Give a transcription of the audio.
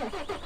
Yes.